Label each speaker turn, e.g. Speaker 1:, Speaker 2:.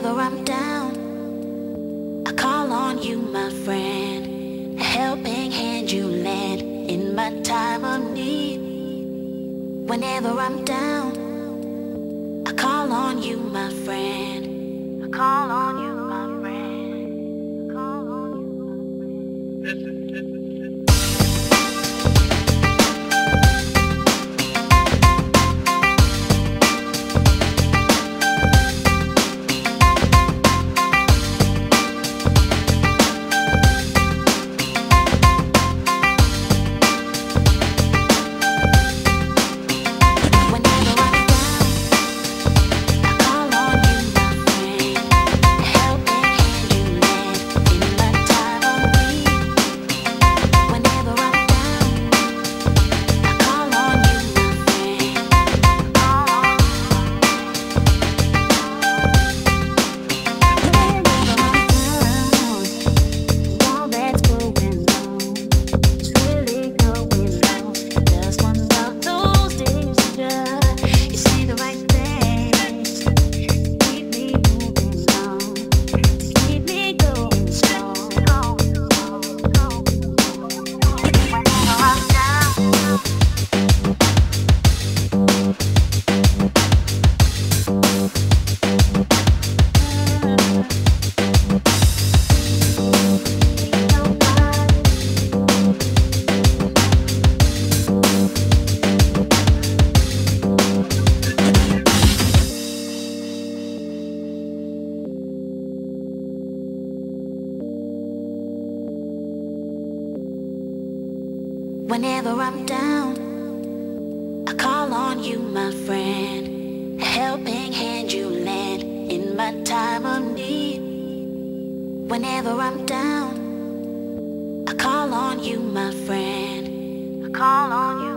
Speaker 1: Whenever I'm down, I call on you, my friend. A helping hand you lend in my time of need. Whenever I'm down, I call on you, my friend. I call on you. Whenever I'm down, I call on you, my friend. A helping hand you lend in my time of need. Whenever I'm down, I call on you, my friend. I call on you.